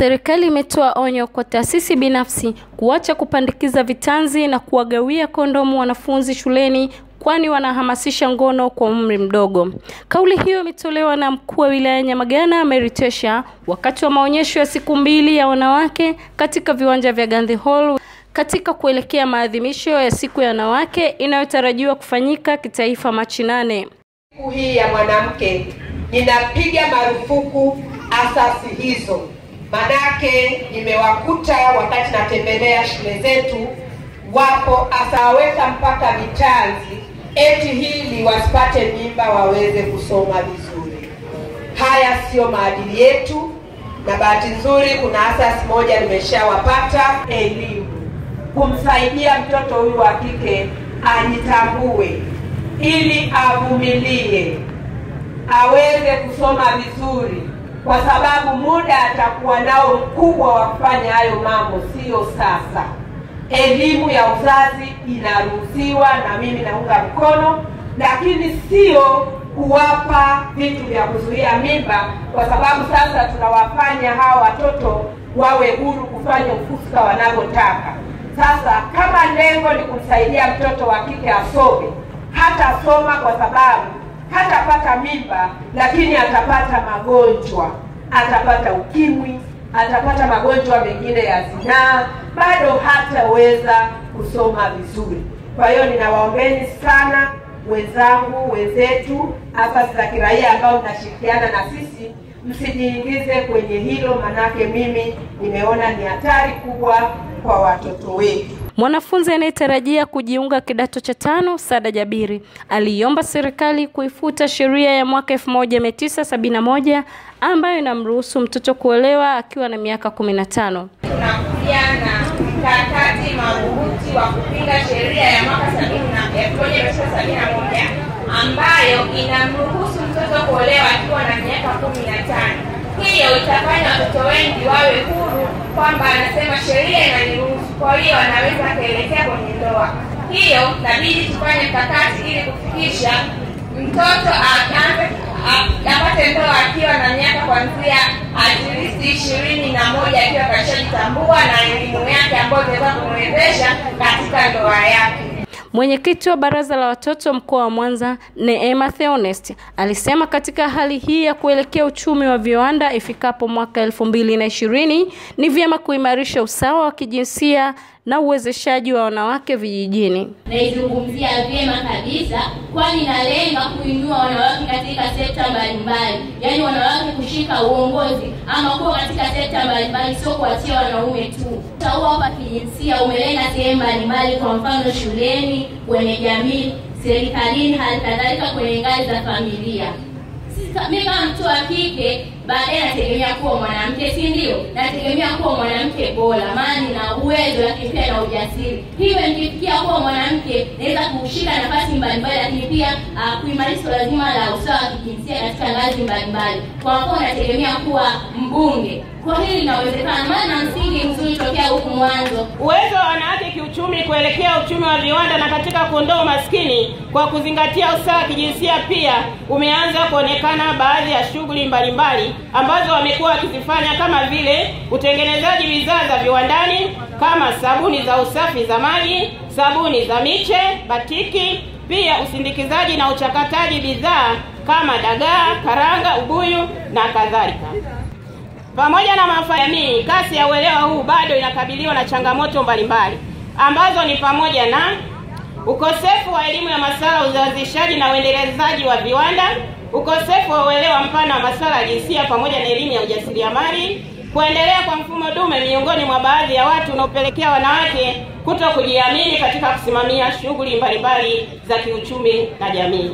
Serikali imetoa onyo kwa taasisi binafsi kuacha kupandikiza vitanzi na kuwagawia kondomu wanafunzi shuleni kwani wanahamasisha ngono kwa umri mdogo. Kauli hiyo imetolewa na mkuu wa wilaya Nyamagana Mary Tesha wakati wa maonyesho ya siku mbili ya wanawake katika viwanja vya Gandhi Hall katika kuelekea maadhimisho ya siku ya wanawake inayotarajiwa kufanyika kitaifa Machi nane. Siku hii ya mwanamke ninapiga marufuku asasi hizo, manake nimewakuta wakati natembelea shule zetu, wapo asaweka mpaka vitanzi eti hili wasipate mimba waweze kusoma vizuri. Haya siyo maadili yetu, na bahati nzuri kuna asasi moja nimeshawapata elimu kumsaidia mtoto huyu wa kike ajitambue, ili avumilie, aweze kusoma vizuri, kwa sababu muda atakuwa nao mkubwa wa kufanya hayo mambo, sio sasa. Elimu ya uzazi inaruhusiwa na mimi naunga mkono, lakini sio kuwapa vitu vya kuzuia mimba, kwa sababu sasa tunawafanya hawa watoto wawe huru kufanya ufuska wanavyotaka. Sasa kama lengo ni kumsaidia mtoto wa kike asome, hata soma kwa sababu hatapata mimba, lakini atapata magonjwa, atapata ukimwi, atapata magonjwa mengine ya zinaa, bado hataweza kusoma vizuri. Kwa hiyo ninawaombeni sana wenzangu, wenzetu, asasi za kiraia ambao mnashirikiana na sisi, msijiingize kwenye hilo, manake mimi nimeona ni hatari kubwa kwa watoto wetu. Mwanafunzi anayetarajia kujiunga kidato cha tano, Sada Jabiri, aliiomba serikali kuifuta sheria ya mwaka 1971 ambayo inamruhusu mtoto kuolewa akiwa na miaka kumi na tano. Tunakuja na mkakati madhubuti wa kupinga sheria ya mwaka 1971 ambayo inamruhusu mtoto kuolewa akiwa na miaka kumi na tano. Hiyo itafanya watoto wengi wawe huru kwamba anasema sheria inaniruhusu, kwa hiyo anaweza akaelekea kwenye ndoa. Hiyo nabidi tufanye mkakati ili kufikisha mtoto apate ndoa akiwa na miaka kuanzia atilisti ishirini na moja akiwa kashajitambua na elimu yake ambayo itaweza kumwezesha katika ndoa yake. Mwenyekiti wa baraza la watoto mkoa wa Mwanza, Neema Theonest, alisema katika hali hii ya kuelekea uchumi wa viwanda ifikapo mwaka elfu mbili na ishirini ni vyema kuimarisha usawa wa kijinsia na uwezeshaji wa wanawake vijijini. Naizungumzia vyema kabisa, kwani nalenga kuinua wanawake katika sekta mbalimbali, yaani wanawake kushika uongozi ama kuwa katika sekta mbalimbali, sio kuachia wanaume tu. Utaua hapa kijinsia umelenga sehemu mbalimbali, kwa mfano shuleni, kwenye jamii, serikalini, hali kadhalika kwenye ngazi za familia. Mimi kama mtu wa kike baadaye nategemea kuwa mwanamke, si ndio? Nategemea kuwa mwanamke bora, maana na uwezo, lakini pia na ujasiri. Hivyo nikifikia kuwa mwanamke, naweza kushika nafasi mbalimbali, lakini pia uh, kuimarisha lazima zima la usawa wa kijinsia katika ngazi mbalimbali. Kwa kuwa nategemea kuwa mbunge. Kwa hili linawezekana, mwanzo. Uwezo wa wanawake kiuchumi kuelekea uchumi wa viwanda na katika kuondoa umaskini kwa kuzingatia usawa wa kijinsia pia umeanza kuonekana baadhi ya shughuli mbalimbali ambazo wamekuwa wakizifanya kama vile utengenezaji bidhaa za viwandani kama sabuni za usafi za maji, sabuni za miche, batiki, pia usindikizaji na uchakataji bidhaa kama dagaa, karanga, ubuyu na kadhalika. Pamoja na maafa ya jamii, kasi ya uelewa huu bado inakabiliwa na changamoto mbalimbali ambazo ni pamoja na ukosefu wa elimu ya masuala ya uzalishaji na uendelezaji wa viwanda, ukosefu wa uelewa mpana wa masuala ya jinsia pamoja na elimu ya ujasiriamali, kuendelea kwa mfumo dume miongoni mwa baadhi ya watu unaopelekea wanawake kuto kujiamini katika kusimamia shughuli mbalimbali za kiuchumi na jamii.